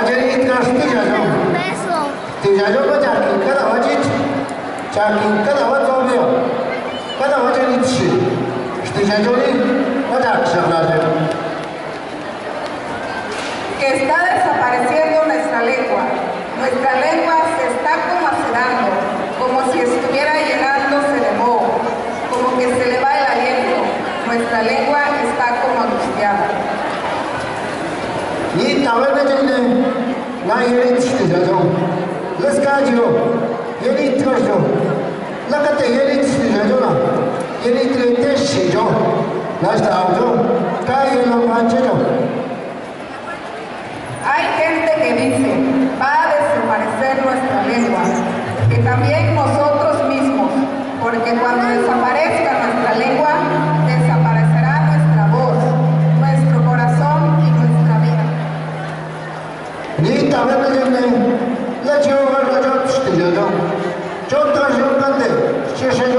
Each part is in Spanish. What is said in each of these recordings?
Haceri İtkars'ı diyeceğim. Diyeceğim ama çarkın kadar hacit. Çarkın kadar hacit olmuyor. Kadar haceri itişi. İşte diyeceğim o çarkı. Hay gente que dice, va a desaparecer nuestra lengua, que también nosotros mismos, porque cuando desaparezca nuestra lengua, desaparecerá nuestra voz, nuestro corazón y nuestra vida. Ni también 支持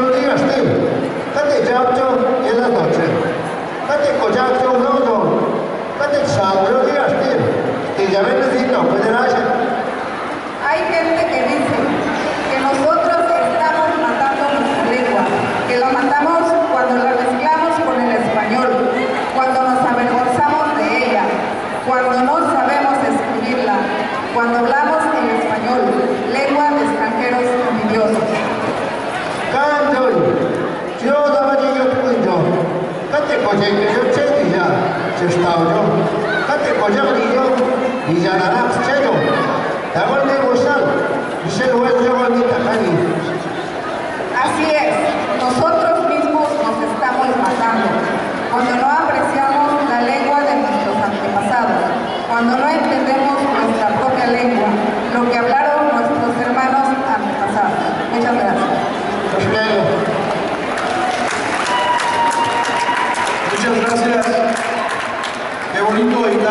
Así es, nosotros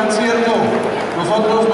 gran cierto. Nosotros